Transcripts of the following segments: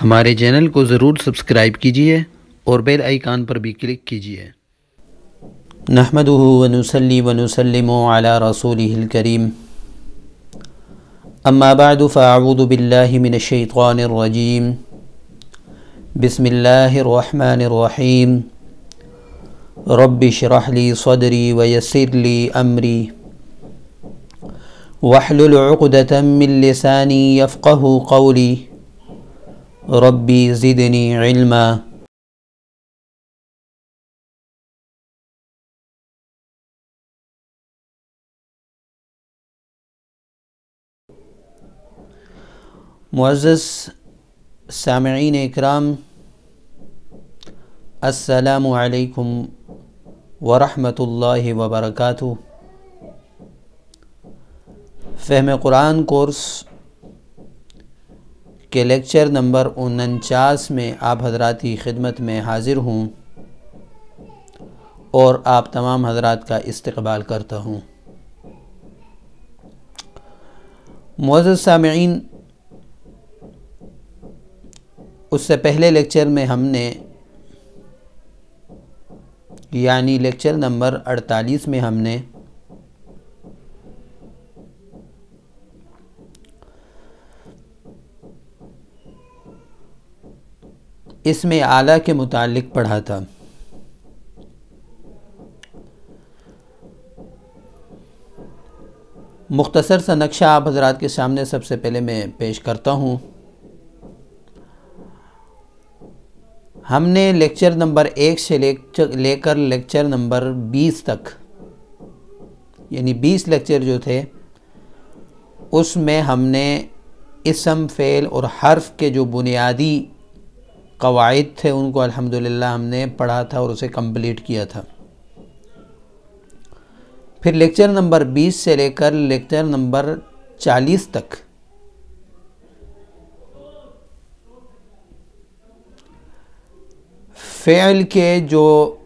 ہمارے چینل کو ضرور سبسکرائب کیجیے اور بیل آئیکن پر بھی کلک کیجیے نحمده ونسلی ونسلم على رسوله الكريم اما بعد فاعوذ بالله من الشيطان الرجيم بسم الله الرحمن الرحيم رب اشرح لي صدري ويسر لي امري واحلل عقدة من لساني يفقه قولي ربي زدني علما. معزز سامعین اکرام السلام علیکم ورحمۃ اللہ وبرکاتہ. فہم قرآن کورس کے لیکچر نمبر انچاس میں آپ حضرات کی خدمت میں حاضر ہوں اور آپ تمام حضرات کا استقبال کرتا ہوں۔ معزز سامعین، اس سے پہلے لیکچر میں ہم نے یعنی لیکچر نمبر اڑتالیس میں ہم نے اس میں اعلیٰ کے متعلق پڑھا تھا۔ مختصر سا نقشہ آپ حضرات کے سامنے سب سے پہلے میں پیش کرتا ہوں۔ ہم نے لیکچر نمبر ایک سے لے کر لیکچر نمبر بیس تک یعنی بیس لیکچر جو تھے، اس میں ہم نے اسم، فعل اور حرف کے جو بنیادی قواعد تھے، ان کو الحمدللہ ہم نے پڑھا تھا اور اسے کمپلیٹ کیا تھا۔ پھر لیکچر نمبر بیس سے لے کر لیکچر نمبر چالیس تک۔ فعل کے جو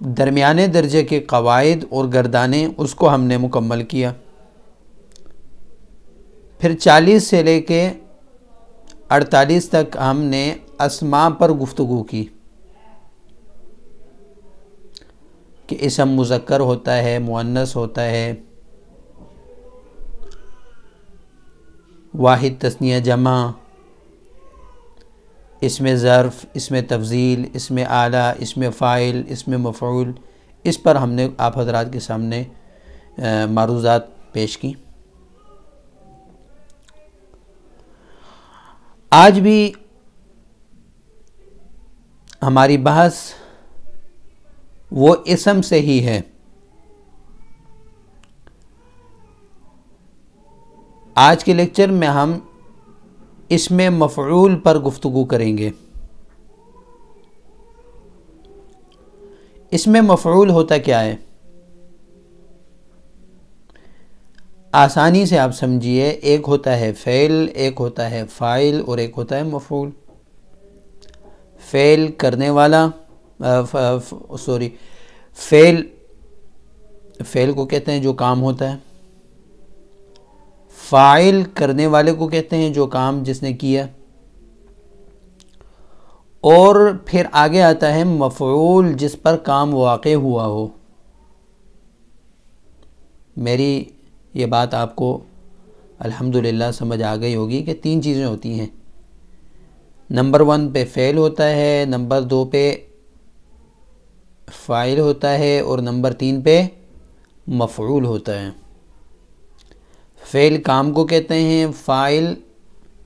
درمیانے درجے کے قواعد اور گردانے، اس کو ہم نے مکمل کیا۔ پھر چالیس سے لے کے اڑتالیس تک ہم نے اسماء پر گفتگو کی کہ اسم مذکر ہوتا ہے، مؤنث ہوتا ہے۔ واحد تثنیہ جمع، اس میں ظرف، اس میں تفضیل، اس میں اعلیٰ، اس میں فائل اس میں مفعول، اس پر ہم نے آپ حضرات کے سامنے معروضات پیش کی آج بھی ہماری بحث وہ اسم سے ہی ہے۔ آج کے لیکچر میں ہم اس میں مفعول پر گفتگو کریں گے۔ اس میں مفعول ہوتا کیا ہے؟ آسانی سے آپ سمجھیے، ایک ہوتا ہے فعل، ایک ہوتا ہے فائل اور ایک ہوتا ہے مفعول۔ فعل کرنے والا سوری، فعل فعل کو کہتے ہیں جو کام ہوتا ہے۔ فائل کرنے والے کو کہتے ہیں جو کام جس نے کیا۔ اور پھر آگے آتا ہے مفعول جس پر کام واقع ہوا ہو۔ میری یہ بات آپ کو الحمدللہ سمجھ آ گئی ہوگی کہ تین چیزیں ہوتی ہیں۔ نمبر ون پہ فعل ہوتا ہے، نمبر دو پہ فائل ہوتا ہے اور نمبر تین پہ مفعول ہوتا ہے۔ فعل کام کو کہتے ہیں فائل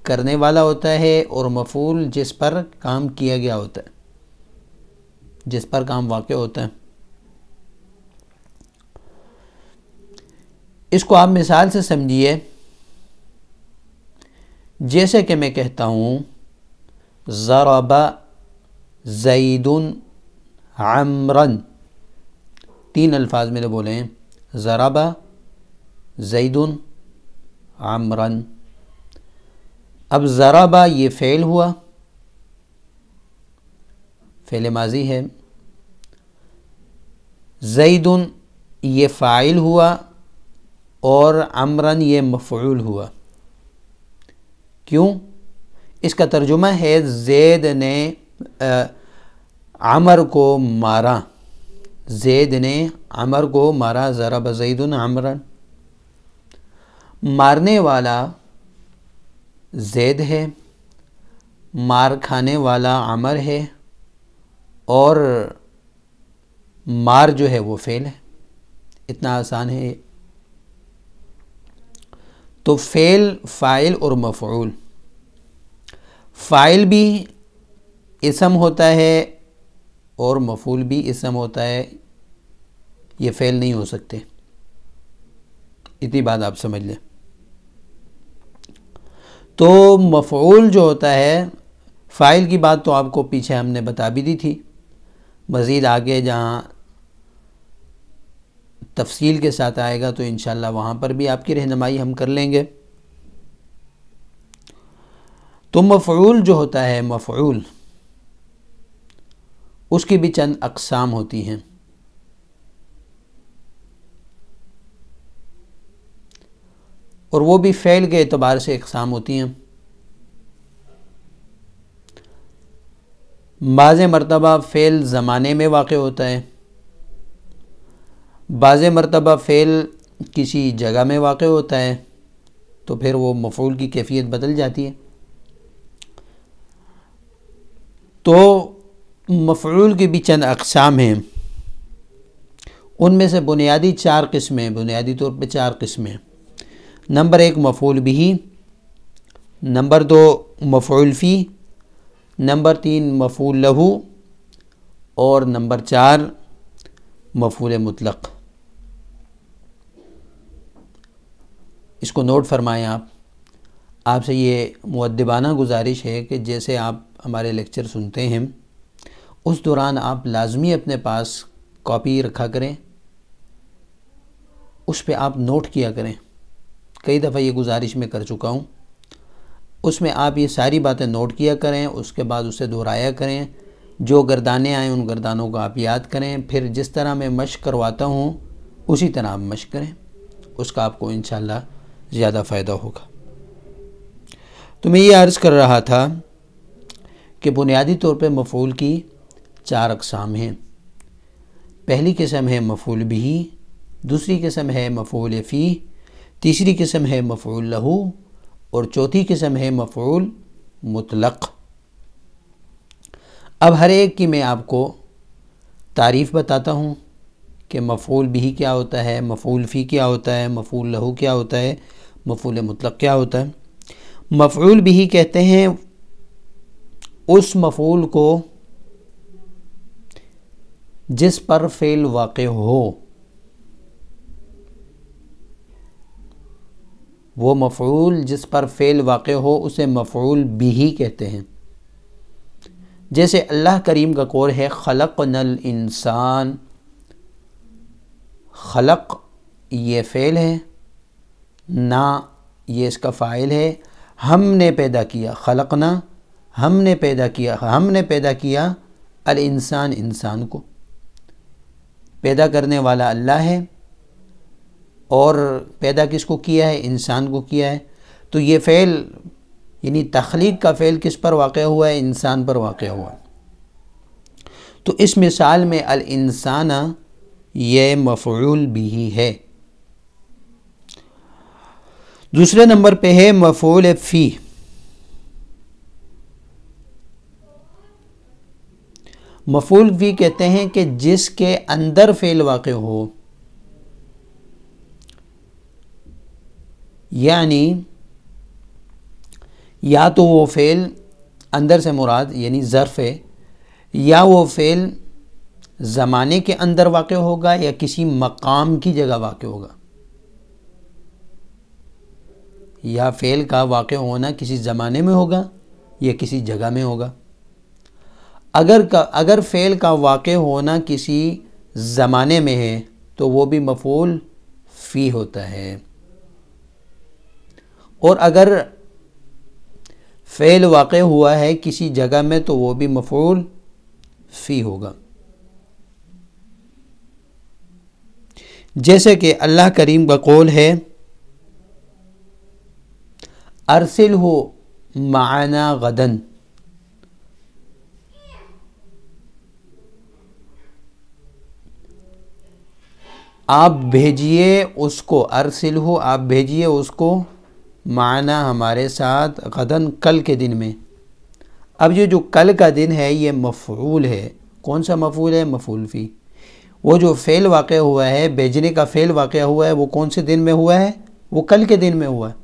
کرنے والا ہوتا ہے اور مفعول جس پر کام کیا گیا ہوتا ہے، جس پر کام واقع ہوتا ہے۔ اس کو آپ مثال سے سمجھیے۔ جیسے کہ میں کہتا ہوں، ضرب زید عمرن۔ تین الفاظ میں نے بولے ہیں۔ ضرب زید عمرن۔ اب ضربا یہ فعل ہوا۔ فعل ماضی ہے۔ زیدن یہ فائل ہوا۔ اور عمرن یہ مفعول ہوا۔ کیوں؟ اس کا ترجمہ ہے، زید نے عمر کو مارا۔ زید نے عمر کو مارا، ذرا بزید عمرن مارنے والا زید ہے، مار کھانے والا عمر ہے، اور مار جو ہے وہ فعل ہے۔ اتنا آسان ہے تو فعل فائل اور مفعول۔ فائل بھی اسم ہوتا ہے اور مفعول بھی اسم ہوتا ہے، یہ فعل نہیں ہو سکتے۔ اتنی بات آپ سمجھ لیں۔ تو مفعول جو ہوتا ہے فائل کی بات تو آپ کو پیچھے ہم نے بتا بھی دی تھی۔ مزید آگے جہاں تفصیل کے ساتھ آئے گا تو انشاءاللہ وہاں پر بھی آپ کی رہنمائی ہم کر لیں گے۔ تو مفعول جو ہوتا ہے، مفعول، اس کی بھی چند اقسام ہوتی ہیں۔ اور وہ بھی فعل کے اعتبار سے اقسام ہوتی ہیں۔ بعض مرتبہ فعل زمانے میں واقع ہوتا ہے۔ بعض مرتبہ فعل کسی جگہ میں واقع ہوتا ہے تو پھر وہ مفعول کی کیفیت بدل جاتی ہے۔ تو مفعول کی بھی چند اقسام ہیں۔ ان میں سے بنیادی چار قسمیں بنیادی طور پہ چار قسمیں نمبر ایک مفعول بھی، نمبر دو مفعول فی، نمبر تین مفعول لہو، اور نمبر چار مفعول مطلق۔ اس کو نوٹ فرمائیں آپ۔ آپ سے یہ معدبانہ گزارش ہے کہ جیسے آپ ہمارے لیکچر سنتے ہیں، اس دوران آپ لازمی اپنے پاس کاپی رکھا کریں، اس پہ آپ نوٹ کیا کریں۔ کئی دفعہ یہ گزارش میں کر چکا ہوں۔ اس میں آپ یہ ساری باتیں نوٹ کیا کریں، اس کے بعد اسے دہرایا کریں۔ جو گردانے آئیں، ان گردانوں کو آپ یاد کریں۔ پھر جس طرح میں مشق کرواتا ہوں، اسی طرح آپ مشق کریں۔ اس کا آپ کو انشاءاللہ زیادہ فائدہ ہوگا۔ تو میں یہ عرض کر رہا تھا کہ بنیادی طور پہ مفعول کی چار اقسام ہیں۔ پہلی قسم ہے مفعول بھی دوسری قسم ہے مفعول فی، تیسری قسم ہے مفعول لہو اور چوتھی قسم ہے مفعول مطلق۔ اب ہر ایک کی میں آپ کو تعریف بتاتا ہوں۔ کہ مفعول بھی کیا ہوتا ہے، مفعول فی کیا ہوتا ہے، مفعول لہو کیا ہوتا ہے، مفعول مطلق کیا ہوتا ہے۔ مفعول بھی کہتے ہیں، اس مفعول کو جس پر فعل واقع ہو۔ وہ مفعول جس پر فعل واقع ہو، اسے مفعول بھی کہتے ہیں۔ جیسے اللہ کریم کا قول ہے خلق نل انسان خلق یہ فعل ہے نہ یہ اس کا فائل ہے۔ ہم نے پیدا کیا خلقنا، ہم نے پیدا کیا، ہم نے پیدا کیا الانسان، انسان کو۔ پیدا کرنے والا اللہ ہے اور پیدا کس کو کیا ہے؟ انسان کو کیا ہے۔ تو یہ فعل یعنی تخلیق کا فعل کس پر واقع ہوا ہے؟ انسان پر واقع ہوا۔ تو اس مثال میں الانسان یہ مفعول بھی ہے۔ دوسرے نمبر پہ ہے مفعول فی۔ مفعول فی کہتے ہیں کہ جس کے اندر فعل واقع ہو یعنی یا تو وہ فعل اندر سے مراد یعنی ظرف ہے یا وہ فعل زمانے کے اندر واقع ہوگا یا کسی مقام کی جگہ واقع ہوگا؟ یا فعل کا واقع ہونا کسی زمانے میں ہوگا یا کسی جگہ میں ہوگا؟ اگر کا، اگر فعل کا واقع ہونا کسی زمانے میں ہے تو وہ بھی مفعول فی ہوتا ہے۔ اور اگر فعل واقع ہوا ہے کسی جگہ میں تو وہ بھی مفعول فی ہوگا۔ جیسے کہ اللہ کریم کا قول ہے ارسل ہو معنا غدن۔ آپ بھیجیے اس کو ارسل ہو آپ بھیجیے اس کو معنی ہمارے ساتھ غدن کل کے دن میں۔ اب یہ جو کل کا دن ہے، یہ مفعول ہے۔ کون سا مفعول ہے؟ مفعول فی۔ وہ جو فعل واقع ہوا ہے، بھیجنے کا فعل واقع ہوا ہے، وہ کون سے دن میں ہوا ہے؟ وہ کل کے دن میں ہوا ہے۔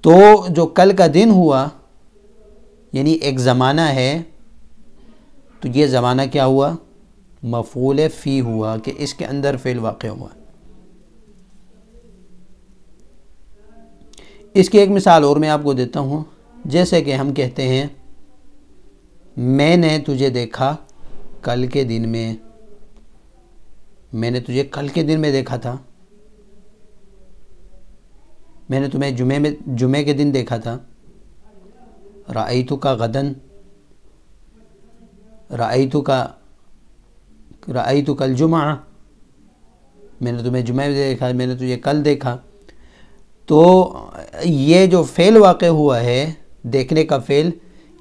تو جو کل کا دن ہوا یعنی ایک زمانہ ہے، تو یہ زمانہ کیا ہوا؟ مفعول فی ہوا کہ اس کے اندر فعل واقع ہوا۔ اس کی ایک مثال اور میں آپ کو دیتا ہوں۔ جیسے کہ ہم کہتے ہیں میں نے تجھے دیکھا کل کے دن میں میں نے تجھے کل کے دن میں دیکھا تھا۔ میں نے تمہیں جمعے میں، جمعے کے دن دیکھا تھا۔ رائتو کا غدن رائتو کا رائتو کل جمعہ میں نے تمہیں جمعہ میں دیکھا، میں نے تجھے کل دیکھا۔ تو یہ جو فعل واقع ہوا ہے، دیکھنے کا فعل،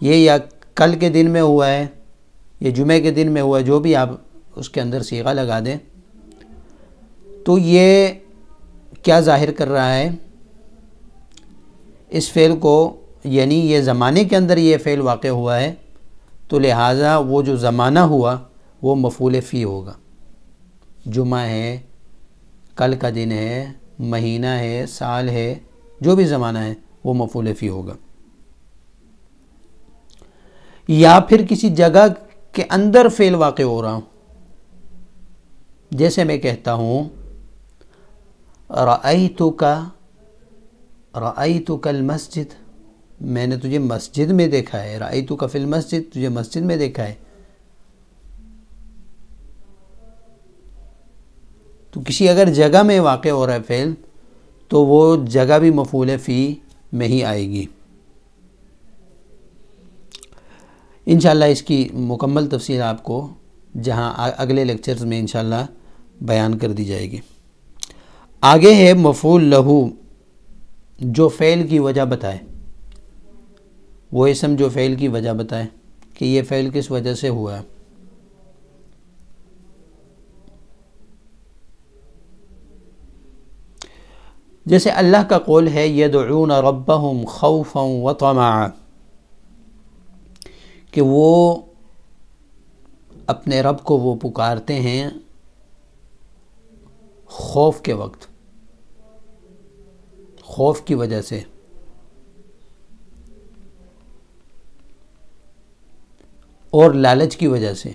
یہ یا کل کے دن میں ہوا ہے یہ جمعے کے دن میں ہوا ہے، جو بھی آپ اس کے اندر سیغہ لگا دیں۔ تو یہ کیا ظاہر کر رہا ہے؟ اس فعل کو یعنی یہ زمانے کے اندر یہ فعل واقع ہوا ہے، تو لہٰذا وہ جو زمانہ ہوا، وہ مفول فی ہوگا۔ جمعہ ہے، کل کا دن ہے، مہینہ ہے، سال ہے، جو بھی زمانہ ہے، وہ مفول فی ہوگا۔ یا پھر کسی جگہ کے اندر فعل واقع ہو رہا ہوں۔ جیسے میں کہتا ہوں رأیتو کا رأیتو کل مسجد میں نے تجھے مسجد میں دیکھا ہے۔ رأیتو کا فی المسجد، تجھے مسجد میں دیکھا ہے۔ تو کسی اگر جگہ میں واقع ہو رہا ہے فعل، تو وہ جگہ بھی مفعول فی میں ہی آئے گی۔ انشاءاللہ اس کی مکمل تفصیل آپ کو جہاں اگلے لیکچرز میں انشاءاللہ بیان کر دی جائے گی۔ آگے ہے مفعول لہو، جو فعل کی وجہ بتائے۔ وہ اسم جو فعل کی وجہ بتائے کہ یہ فعل کس وجہ سے ہوا۔ ہے جیسے اللہ کا قول ہے، یدعون ربہم خوفا و طمعا کہ وہ اپنے رب کو وہ پکارتے ہیں خوف کے وقت، خوف کی وجہ سے۔ اور لالچ کی وجہ سے۔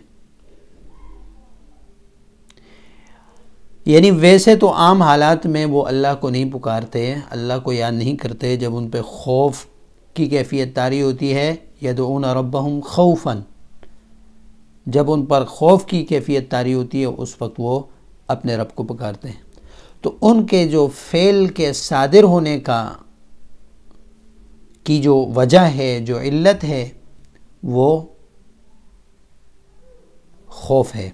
یعنی ویسے تو عام حالات میں وہ اللہ کو نہیں پکارتے، اللہ کو یاد نہیں کرتے جب ان پہ خوف کی کیفیت تاری ہوتی ہے۔ یدعون ربہم خوفاً۔ جب ان پر خوف کی کیفیت تاری ہوتی ہے، اس وقت وہ اپنے رب کو پکارتے ہیں۔ تو ان کے جو فعل کے صادر ہونے کا، کی جو وجہ ہے، جو علت ہے، وہ خوف ہے۔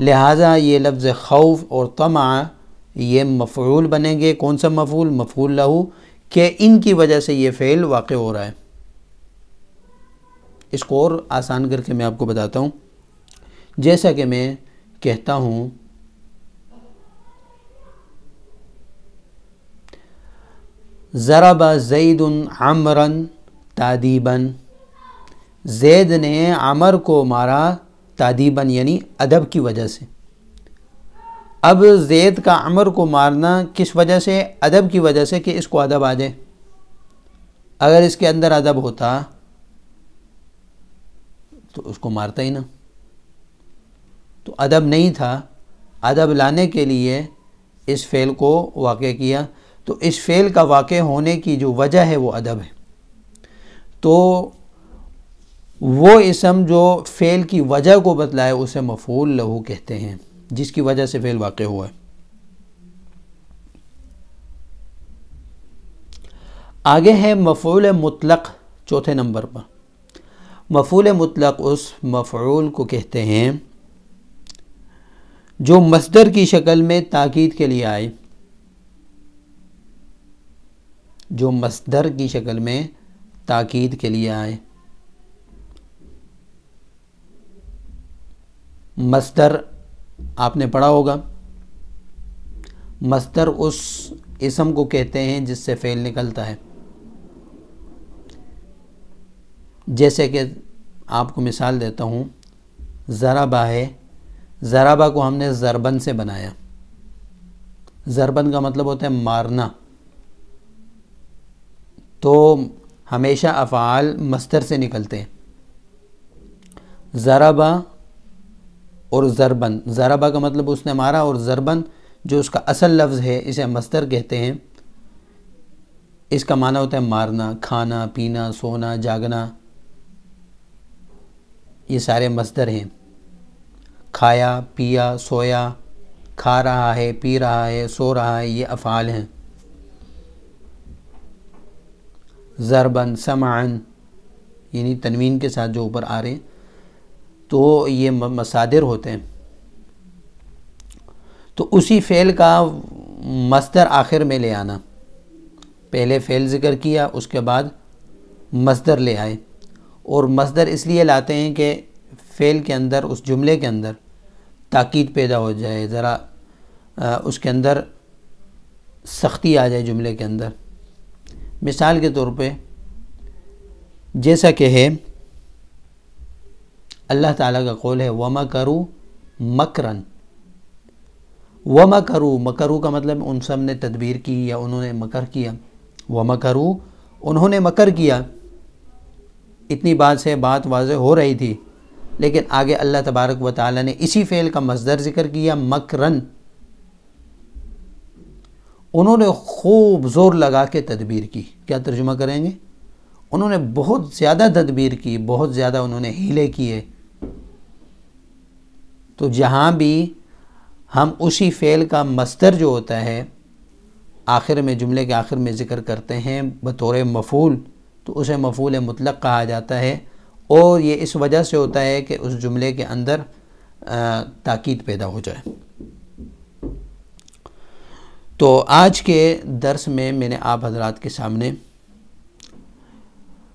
لہٰذا یہ لفظ خوف اور طمع، یہ مفعول بنیں گے۔ کون سا مفعول؟ مفعول لہو، کہ ان کی وجہ سے یہ فعل واقع ہو رہا ہے۔ اس کو اور آسان کر کے میں آپ کو بتاتا ہوں۔ جیسا کہ میں کہتا ہوں، ضرب زید عمرن تادیبن زید نے عمر کو مارا تادیبن یعنی ادب کی وجہ سے۔ اب زید کا عمر کو مارنا کس وجہ سے؟ ادب کی وجہ سے کہ اس کو ادب آ جائے۔ اگر اس کے اندر ادب ہوتا تو اس کو مارتا ہی نا تو ادب نہیں تھا۔ ادب لانے کے لیے اس فعل کو واقع کیا۔ تو اس فعل کا واقع ہونے کی جو وجہ ہے وہ ادب ہے۔ تو وہ اسم جو فعل کی وجہ کو بتلائے اسے مفعول لہو کہتے ہیں، جس کی وجہ سے فعل واقع ہوا ہے۔ آگے ہے مفعول مطلق چوتھے نمبر پر۔ مفعول مطلق اس مفعول کو کہتے ہیں جو مصدر کی شکل میں تاکید کے لیے آئے۔ جو مصدر کی شکل میں تاکید کے لیے آئے۔ مصدر آپ نے پڑھا ہوگا۔ مصدر اس اسم کو کہتے ہیں جس سے فعل نکلتا ہے۔ جیسے کہ آپ کو مثال دیتا ہوں ذرابا ہے۔ ذرابا کو ہم نے ضربن سے بنایا۔ ضربن کا مطلب ہوتا ہے مارنا۔ تو ہمیشہ افعال مستر سے نکلتے ہیں۔ ذرابا اور ضربن ضربا کا مطلب اس نے مارا اور ضربن جو اس کا اصل لفظ ہے، اسے مستر کہتے ہیں۔ اس کا معنی ہوتا ہے مارنا، کھانا، پینا، سونا، جاگنا۔ یہ سارے مصدر ہیں۔ کھایا، پیا، سویا، کھا رہا ہے، پی رہا ہے، سو رہا ہے، یہ افعال ہیں۔ ضربن سمعن یعنی تنوین کے ساتھ جو اوپر آ رہے ہیں، تو یہ مصادر ہوتے ہیں۔ تو اسی فعل کا مصدر آخر میں لے آنا۔ پہلے فعل ذکر کیا، اس کے بعد مصدر لے آئے۔ اور مصدر اس لیے لاتے ہیں کہ فعل کے اندر، اس جملے کے اندر تاکید پیدا ہو جائے، ذرا اس کے اندر سختی آ جائے جملے کے اندر۔ مثال کے طور پہ، جیسا کہ ہے، اللہ تعالیٰ کا قول ہے، وما کرو مکرن۔ وما کرو، مکرو کا مطلب ان سب نے تدبیر کی یا انہوں نے مکر کیا۔ وما کرو، انہوں نے مکر کیا۔ اتنی بات سے بات واضح ہو رہی تھی، لیکن آگے اللہ تبارک و تعالیٰ نے اسی فعل کا مصدر ذکر کیا، مکرن۔ انہوں نے خوب زور لگا کے تدبیر کی۔ کیا ترجمہ کریں گے؟ انہوں نے بہت زیادہ تدبیر کی، بہت زیادہ انہوں نے ہیلے کیے۔ تو جہاں بھی ہم اسی فعل کا مصدر جو ہوتا ہے، آخر میں، جملے کے آخر میں ذکر کرتے ہیں بطور مفول تو اسے مفول مطلق کہا جاتا ہے اور یہ اس وجہ سے ہوتا ہے کہ اس جملے کے اندر تاکید پیدا ہو جائے۔ تو آج کے درس میں میں نے آپ حضرات کے سامنے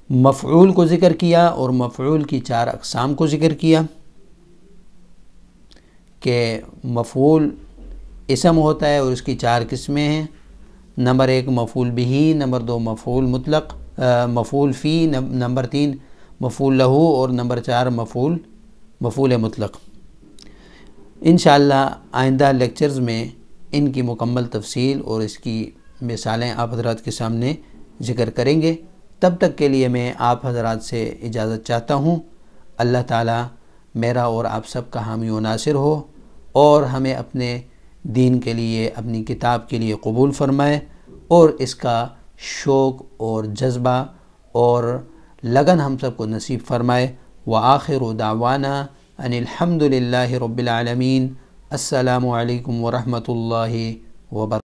مفعول کو ذکر کیا اور مفعول کی چار اقسام کو ذکر کیا کہ مفعول اسم ہوتا ہے اور اس کی چار قسمیں ہیں۔ نمبر ایک مفعول بھی نمبر دو مفعول مطلق مفعول فی نمبر تین، مفعول لہو اور نمبر چار، مفعول مفعول مطلق۔ انشاءاللہ آئندہ لیکچرز میں ان کی مکمل تفصیل اور اس کی مثالیں آپ حضرات کے سامنے ذکر کریں گے۔ تب تک کے لیے میں آپ حضرات سے اجازت چاہتا ہوں۔ اللہ تعالیٰ میرا اور آپ سب کا حامی و ناصر ہو اور ہمیں اپنے دین کے لیے، اپنی کتاب کے لیے قبول فرمائے اور اس کا شوق اور جذبہ اور لگن ہم سب کو نصیب فرمائے۔ وآخر دعوانا ان الحمد للہ رب العالمین۔ السلام علیکم ورحمۃ اللہ وبرکاتہ۔